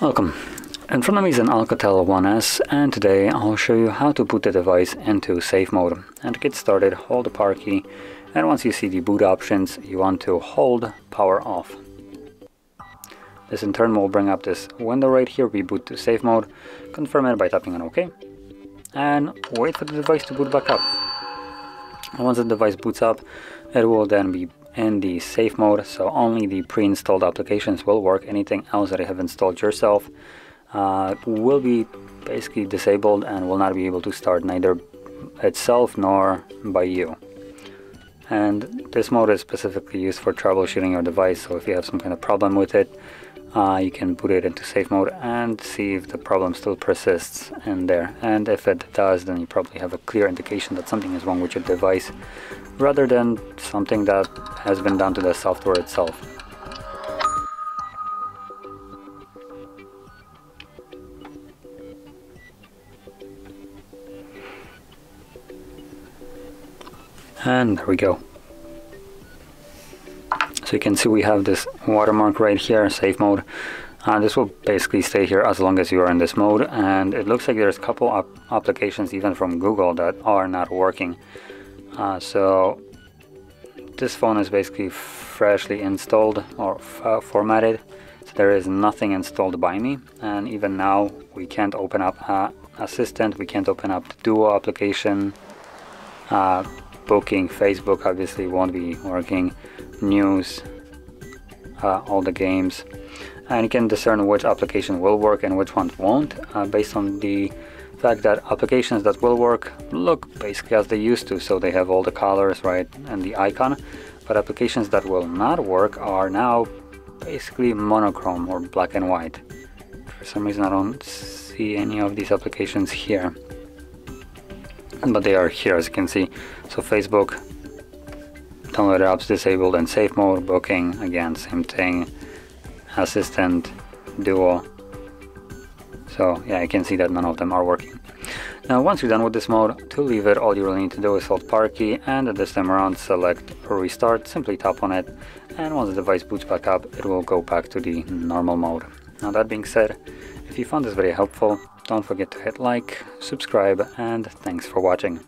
Welcome. In front of me is an Alcatel One S and today I'll show you how to put the device into safe mode. And to get started, hold the power key and once you see the boot options, you want to hold power off. This in turn will bring up this window right here, reboot to safe mode, confirm it by tapping on OK, and wait for the device to boot back up. Once the device boots up, it will then be in the safe mode, so only the pre-installed applications will work. Anything else that you have installed yourself uh, will be basically disabled and will not be able to start neither itself nor by you. And this mode is specifically used for troubleshooting your device, so if you have some kind of problem with it, uh, you can put it into safe mode and see if the problem still persists in there. And if it does, then you probably have a clear indication that something is wrong with your device rather than something that has been done to the software itself. And there we go. So you can see we have this watermark right here, safe mode. And this will basically stay here as long as you are in this mode and it looks like there's a couple of applications even from Google that are not working. Uh, so this phone is basically freshly installed or uh, formatted. So there is nothing installed by me and even now we can't open up uh, Assistant, we can't open up the Duo application. Uh, booking, Facebook obviously won't be working news, uh, all the games, and you can discern which application will work and which ones won't uh, based on the fact that applications that will work look basically as they used to, so they have all the colors right and the icon, but applications that will not work are now basically monochrome or black and white. For some reason I don't see any of these applications here but they are here as you can see so Facebook download apps disabled and safe mode booking again same thing. Assistant duo. So yeah you can see that none of them are working. Now once you're done with this mode to leave it all you really need to do is hold power key and this time around select restart simply tap on it. And once the device boots back up it will go back to the normal mode. Now that being said if you found this video helpful don't forget to hit like subscribe and thanks for watching